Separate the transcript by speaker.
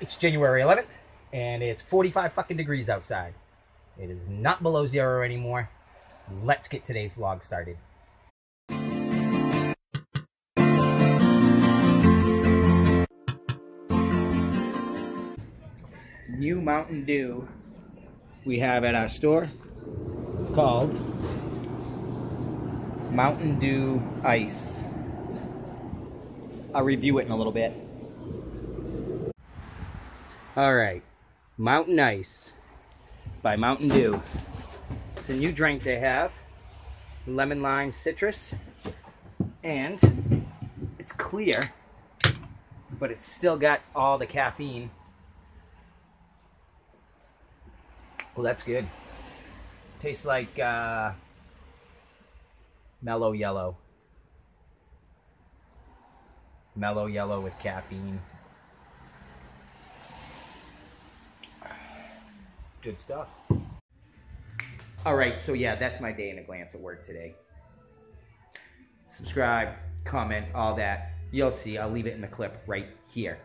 Speaker 1: It's January 11th, and it's 45 fucking degrees outside. It is not below zero anymore. Let's get today's vlog started. New Mountain Dew we have at our store called Mountain Dew Ice. I'll review it in a little bit. All right, Mountain Ice by Mountain Dew. It's a new drink they have. Lemon lime citrus. And it's clear, but it's still got all the caffeine. Well, that's good. Tastes like uh, Mello Yello. Mello Yello with caffeine. Good stuff. All right, so yeah, that's my day in a glance at work today. Subscribe, comment, all that. You'll see. I'll leave it in the clip right here.